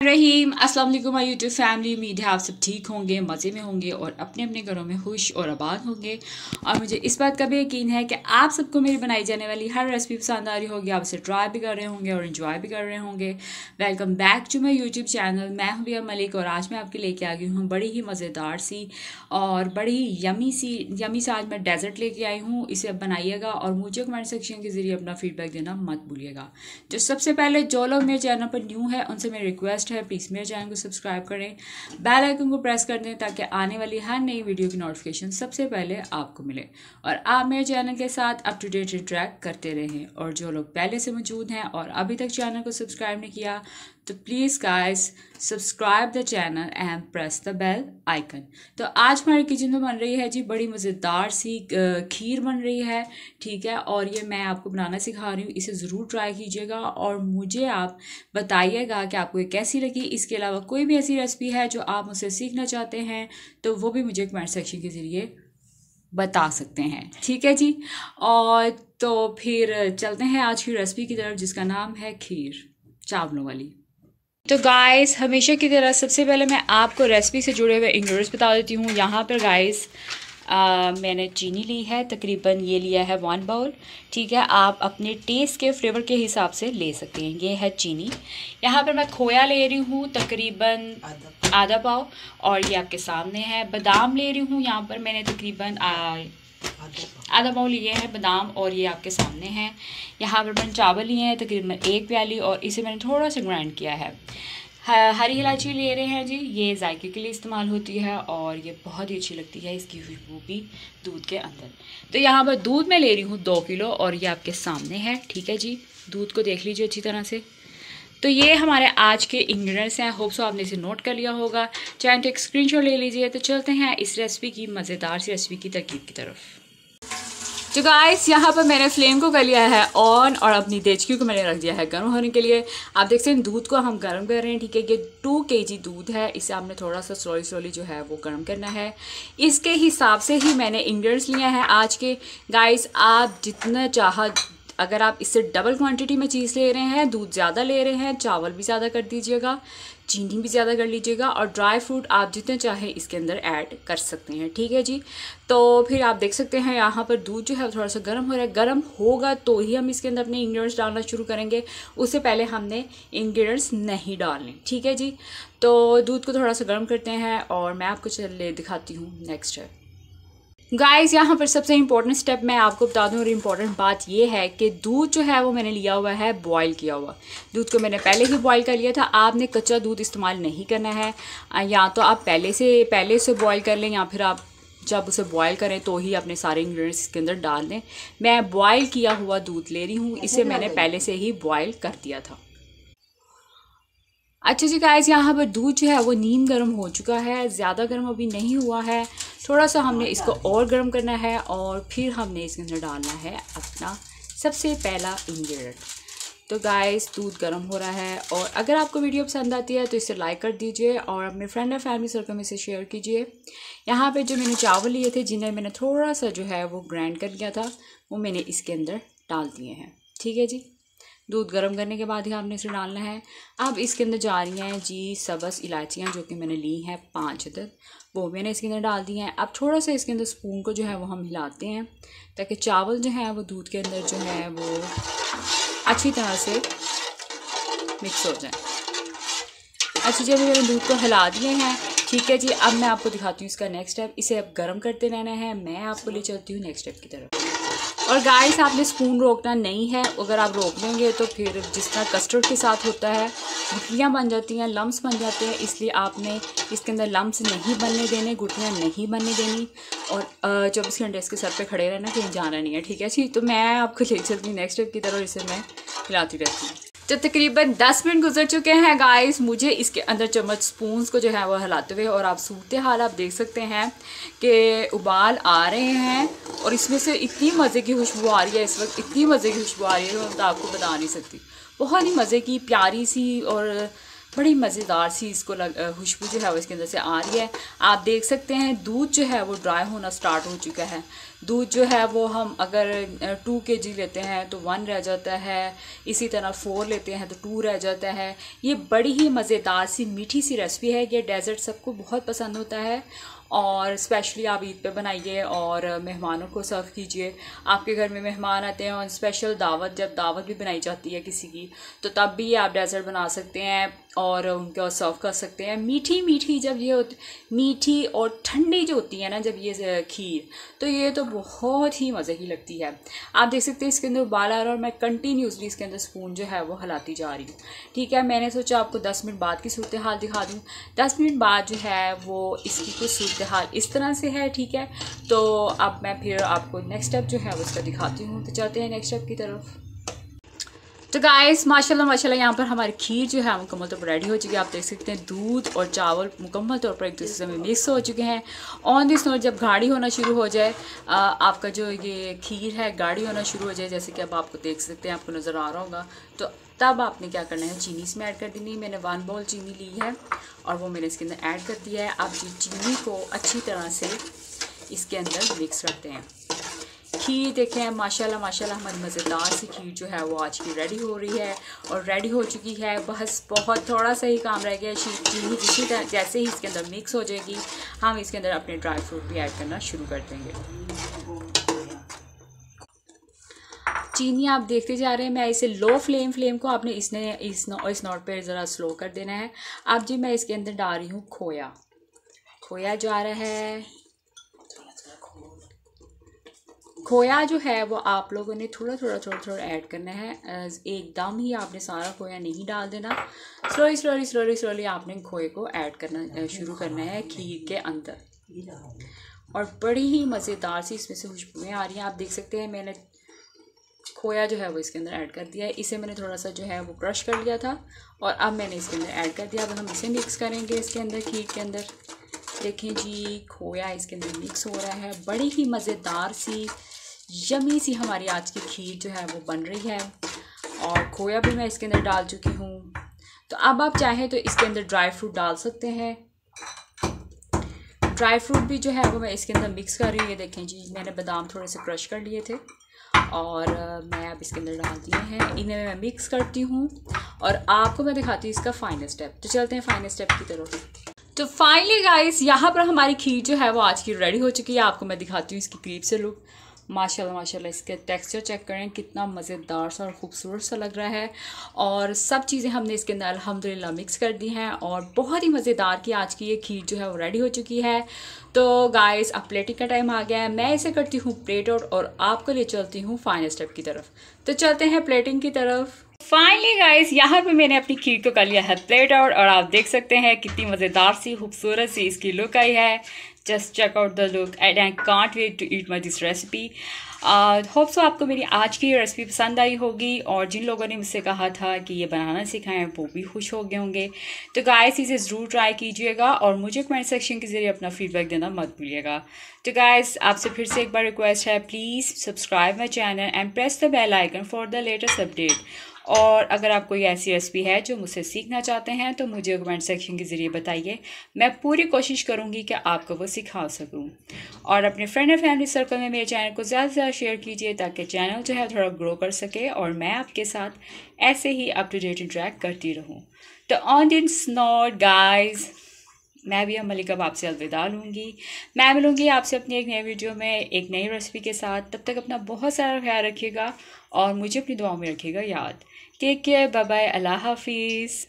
रहीम, अस्सलाम वालेकुम my YouTube family. है आप सब ठीक होंगे, मज़े में होंगे और अपने अपने घरों में खुश और आबाद होंगे। और मुझे इस बात का भी यकीन है कि आप सबको मेरी बनाई जाने वाली हर रेसिपी पसंद आ रही होगी। आप इसे ट्राई भी कर रहे होंगे और इन्जॉय भी कर रहे होंगे। Welcome back to my YouTube channel मैं हूँ बिया मलिक और आज मैं आपके लेके आ गई हूँ बड़ी ही मज़ेदार सी और बड़ी ही यमी सी यमी से आज मैं डेजर्ट लेके आई हूँ। इसे अब बनाइएगा और मुझे कमेंट सेक्शन के ज़रिए अपना फीडबैक देना मत भूलिएगा। जो सबसे पहले जो लोग मेरे चैनल पर न्यू है, उनसे मेरी रिक्वेस्ट है प्लीज़ मेरे चैनल को सब्सक्राइब करें। बेल आइकन को प्रेस कर दें ताकि आने वाली हर नई वीडियो की नोटिफिकेशन सबसे पहले आपको मिले। और आप मेरे चैनल के साथ अप टू डेट इंट्रैक्ट करते रहें। और जो लोग पहले से मौजूद हैं और अभी तक चैनल को सब्सक्राइब नहीं किया तो please guys subscribe the channel and press the bell icon तो आज हमारे किचन में बन रही है जी, बड़ी मज़ेदार सी खीर बन रही है, ठीक है? और ये मैं आपको बनाना सिखा रही हूँ, इसे ज़रूर ट्राई कीजिएगा और मुझे आप बताइएगा कि आपको ये कैसी लगी। इसके अलावा कोई भी ऐसी रेसिपी है जो आप मुझसे सीखना चाहते हैं तो वो भी मुझे कमेंट सेक्शन के ज़रिए बता सकते हैं, ठीक है जी? और तो फिर चलते हैं आज की रेसिपी की तरफ़, जिसका नाम है खीर, चावलों वाली। तो गाइस हमेशा की तरह सबसे पहले मैं आपको रेसिपी से जुड़े हुए इंग्रेडिएंट्स बता देती हूँ। यहाँ पर गाइस मैंने चीनी ली है तकरीबन ये लिया है वन बाउल ठीक है? आप अपने टेस्ट के फ्लेवर के हिसाब से ले सकते हैं। ये है चीनी। यहाँ पर मैं खोया ले रही हूँ तकरीबन आधा पाव। और ये आपके सामने है। बादाम ले रही हूँ। यहाँ पर मैंने तकरीबन आधा पाव लिए हैं बादाम और ये आपके सामने हैं। यहाँ पर मैंने चावल लिए हैं, तकरीबन एक प्याली और इसे मैंने थोड़ा सा ग्राइंड किया है, हरी इलायची ले रहे हैं जी, ये जायके के लिए इस्तेमाल होती है और ये बहुत ही अच्छी लगती है इसकी खुशबू भी दूध के अंदर। तो यहाँ पर दूध मैं ले रही हूँ दो किलो और ये आपके सामने है, ठीक है जी? दूध को देख लीजिए अच्छी तरह से। तो ये हमारे आज के इंग्रेडिएंट्स हैं। होप सो आपने इसे नोट कर लिया होगा। चाहे तो एक स्क्रीनशॉट ले लीजिए। तो चलते हैं इस रेसिपी की मज़ेदार सी रेसिपी की तरकीब की तरफ़। तो गाइस यहाँ पर मैंने फ्लेम को कर लिया है ऑन और अपनी देचकी को मैंने रख दिया है गर्म होने के लिए। आप देख सकते हैं दूध को हम गर्म कर रहे हैं, ठीक है? ये टू के जी दूध है। इसे आपने थोड़ा सा स्लोली स्लोली जो है वो गर्म करना है। इसके हिसाब से ही मैंने इंग्रेडिएंट्स लिए हैं आज के। गाइस आप जितना चाह अगर आप इससे डबल क्वांटिटी में चीज़ ले रहे हैं, दूध ज़्यादा ले रहे हैं, चावल भी ज़्यादा कर दीजिएगा, चीनी भी ज़्यादा कर लीजिएगा और ड्राई फ्रूट आप जितने चाहें इसके अंदर ऐड कर सकते हैं, ठीक है जी? तो फिर आप देख सकते हैं यहाँ पर दूध जो है थोड़ा सा गर्म हो रहा है। गर्म होगा तो ही हम इसके अंदर अपने इंग्रेडिएंट्स डालना शुरू करेंगे। उससे पहले हमने इंग्रेडिएंट्स नहीं डालने, ठीक है जी? तो दूध को थोड़ा सा गर्म करते हैं और मैं आपको चले दिखाती हूँ नेक्स्ट है गाइस यहाँ पर सबसे इम्पोर्टेंट स्टेप मैं आपको बता दूँ, और इंपॉर्टेंट बात ये है कि दूध जो है वो मैंने लिया हुआ है बॉईल किया हुआ। दूध को मैंने पहले ही बॉईल कर लिया था, आपने कच्चा दूध इस्तेमाल नहीं करना है। या तो आप पहले से पहले से बॉईल कर लें, या फिर आप जब उसे बॉईल करें तो ही अपने सारे इंग्रेडिएंट्स इसके अंदर डाल दें। मैं बॉयल किया हुआ दूध ले रही हूँ, इसे मैंने पहले से ही बॉयल कर दिया था। अच्छा जी गाइस यहाँ पर दूध जो है वो नीम गर्म हो चुका है, ज़्यादा गर्म अभी नहीं हुआ है। थोड़ा सा हमने इसको और गर्म करना है और फिर हमने इसके अंदर डालना है अपना सबसे पहला इंग्रेडिएंट तो गाइस दूध गर्म हो रहा है और अगर आपको वीडियो पसंद आती है तो इसे लाइक कर दीजिए और अपने फ्रेंड और फैमिली सर्कल में इसे शेयर कीजिए। यहाँ पे जो मैंने चावल लिए थे, जिन्हें मैंने थोड़ा सा जो है वो ग्राइंड कर लिया था, वो मैंने इसके अंदर डाल दिए हैं। ठीक है जी? दूध गर्म करने के बाद ही आपने इसे डालना है। अब इसके अंदर जा रही हैं जी सबस इलायचियाँ जो कि मैंने ली हैं पाँच तक वो मैंने इसके अंदर डाल दी हैं। अब थोड़ा सा इसके अंदर स्पून को जो है वो हम हिलाते हैं ताकि चावल जो है वो दूध के अंदर जो है वो अच्छी तरह से मिक्स हो जाए। अच्छी जब मैंने दूध को हिला दिए हैं। ठीक है जी, अब मैं आपको दिखाती हूँ इसका नेक्स्ट स्टेप इसे अब गर्म करते रहना है। मैं आपको ले चलती हूँ नेक्स्ट स्टेप की तरफ़। और गाय से आपने स्पून रोकना नहीं है। अगर आप रोक देंगे तो फिर जिस तरह कस्टर्ड के साथ होता है गुटलियाँ बन जाती हैं लम्स बन जाते हैं। इसलिए आपने इसके अंदर लम्स नहीं बनने देने गुटलियाँ नहीं बनने देनी। और चौबीस घंटे इसके सर पर खड़े रहना, कहीं जाना नहीं है, ठीक है? जी तो मैं आपको ले चलती हूँ नेक्स्ट स्टेप की तरह इसे मैं खिलाती रहती हूँ। तो तकरीबन 10 मिनट गुजर चुके हैं गाइस मुझे इसके अंदर चम्मच स्पून को जो है वो हिलाते हुए और आप सूरत हाल आप देख सकते हैं कि उबाल आ रहे हैं और इसमें से इतनी मज़े की खुशबू आ रही है इस वक्त, इतनी मज़े की खुशबू आ रही है मैं तो आपको बता नहीं सकती। बहुत ही मज़े की, प्यारी सी और बड़ी मज़ेदार सी इसको लग खुशबू जो है वो इसके अंदर से आ रही है। आप देख सकते हैं, दूध जो है वो ड्राई होना स्टार्ट हो चुका है। दूध जो है वो हम अगर टू के जी लेते हैं तो वन रह जाता है, इसी तरह फोर लेते हैं तो टू रह जाता है। ये बड़ी ही मज़ेदार सी मीठी सी रेसिपी है। ये डेज़र्ट सबको बहुत पसंद होता है। और स्पेशली आप ईद पे बनाइए और मेहमानों को सर्व कीजिए। आपके घर में मेहमान आते हैं और स्पेशल दावत, जब दावत भी बनाई जाती है किसी की तो तब भी आप डेजर्ट बना सकते हैं और उनके सर्व कर सकते हैं। मीठी मीठी जब ये होती, मीठी और ठंडी जो होती है ना, जब ये खीर तो ये तो बहुत ही मज़े की लगती है। आप देख सकते हैं इसके अंदर उबाल आ रहा है और मैं कंटिन्यूसली इसके अंदर स्पून जो है वो हिलाती जा रही हूँ। ठीक है, मैंने सोचा आपको दस मिनट बाद की सूरत हाल दिखा दूँ। दस मिनट बाद जो है वो इसकी कुछ सूरत हाल इस तरह से है, ठीक है? तो अब मैं फिर आपको नेक्स्ट स्टेप जो है, उसका दिखाती हूँ। तो चलते हैं नेक्स्ट स्टेप की तरफ़। तो गाइस माशाल्लाह माशाल्लाह, यहाँ पर हमारी खीर जो है मुकम्मल तौर पर रेडी हो चुकी है। आप देख सकते हैं, दूध और चावल मुकम्मल तौर पर एक दूसरे में मिक्स हो चुके हैं। ऑन दिस नोट जब गाढ़ी होना शुरू हो जाए आपका जो ये खीर है, गाढ़ी होना शुरू हो जाए, जैसे कि अब आपको देख सकते हैं, आपको नज़र आ रहा होगा तो तब आपने क्या करना है? चीनी इसमें ऐड कर देनी मैंने वन बॉल चीनी ली है और वो मैंने इसके अंदर ऐड कर दिया है आप चीनी को अच्छी तरह से इसके अंदर मिक्स करते हैं। खीर देखें, माशाल्लाह माशाल्लाह, हमारी मज़ेदार सी खीर जो है वो आज की रेडी हो रही है और रेडी हो चुकी है। बस बहुत थोड़ा सा ही काम रह गया चीनी इसी तरह जैसे ही इसके अंदर मिक्स हो जाएगी, हम इसके अंदर अपने ड्राई फ्रूट भी ऐड करना शुरू कर देंगे। चीनी आप देखते जा रहे हैं मैं इसे लो फ्लेम फ्लेम को आपने इसने इस नौ, इस नोट पे ज़रा स्लो कर देना है। अब जी मैं इसके अंदर डाल रही हूँ खोया। खोया जा रहा है। खोया जो है वो आप लोगों ने थोड़ा थोड़ा थोड़ा थोड़ा ऐड करना है। एकदम ही आपने सारा खोया नहीं डाल देना। स्लोली स्लोली स्लोली स्लोली आपने खोए को ऐड करना शुरू करना है खीर के अंदर। और बड़ी ही मज़ेदार सी इसमें से खुशबुएँ आ रही हैं। आप देख सकते हैं मैंने खोया जो है वो इसके अंदर ऐड कर दिया है। इसे मैंने थोड़ा सा जो है वो क्रश कर लिया था और अब मैंने इसके अंदर ऐड कर दिया। अब हम इसे मिक्स करेंगे इसके अंदर खीर के अंदर। देखें जी, खोया इसके अंदर मिक्स हो रहा है। बड़ी ही मज़ेदार सी यमी सी हमारी आज की खीर जो है वो बन रही है। और खोया भी मैं इसके अंदर डाल चुकी हूँ। तो अब आप चाहें तो इसके अंदर ड्राई फ्रूट डाल सकते हैं। ड्राई फ्रूट भी जो है वो मैं इसके अंदर मिक्स कर रही हूँ। ये देखें जी, मैंने बादाम थोड़े से क्रश कर लिए थे। और मैं अब इसके अंदर डाल दिए हैं, इन्हें मैं मिक्स करती हूँ और आपको मैं दिखाती हूँ इसका फाइनल स्टेप तो चलते हैं फाइनल स्टेप की तरफ़। तो फाइनली गाइस यहाँ पर हमारी खीर जो है वो आज की रेडी हो चुकी है। आपको मैं दिखाती हूँ इसकी क्रीप से लुक माशाल्लाह माशाल्लाह, इसके टेक्सचर चेक करें, कितना मज़ेदार सा और ख़ूबसूरत सा लग रहा है। और सब चीज़ें हमने इसके अंदर अल्हम्दुलिल्लाह मिक्स कर दी हैं और बहुत ही मज़ेदार की आज की ये खीर जो है वो रेडी हो चुकी है। तो गाइस अब प्लेटिंग का टाइम आ गया है। मैं इसे करती हूँ प्लेट आउट और आपको ले चलती हूँ फाइनल स्टेप की तरफ़। तो चलते हैं प्लेटिंग की तरफ़। फाइनली गाइस यहाँ पे मैंने अपनी खीर को कर लिया है प्लेट आउट और आप देख सकते हैं कितनी मज़ेदार सी, खूबसूरत सी इसकी लुक आई है। Just check out the look and I can't wait to eat my this recipe hope so आपको मेरी आज की रेसिपी पसंद आई होगी और जिन लोगों ने मुझसे कहा था कि ये बनाना सिखाएँ, वो भी खुश हो गए होंगे। तो गाइस इसे ज़रूर ट्राई कीजिएगा और मुझे कमेंट सेक्शन के ज़रिए अपना फीडबैक देना मत भूलिएगा। तो गाइस आपसे फिर से एक बार रिक्वेस्ट है please subscribe my channel and press the bell icon for the latest update और अगर आप कोई ऐसी रेसिपी है जो मुझसे सीखना चाहते हैं तो मुझे कमेंट सेक्शन के ज़रिए बताइए। मैं पूरी कोशिश करूँगी कि आपको वो सिखा सकूँ। और अपने फ्रेंड एंड फैमिली सर्कल में मेरे चैनल को ज़्यादा से ज़्यादा शेयर कीजिए ताकि चैनल जो है थोड़ा ग्रो कर सके और मैं आपके साथ ऐसे ही अप टू डेट इंट्रैक्ट करती रहूँ। तो ऑन दिन नॉट गाइज़ मैं भी अमली कब आपसे अलविदा लूँगी। मैं मिलूँगी आपसे अपनी एक नई वीडियो में, एक नई रेसिपी के साथ। तब तक अपना बहुत सारा ख्याल रखिएगा और मुझे अपनी दुआओं में रखिएगा याद। टेक केयर बाय बाय अल्लाह हाफिज़.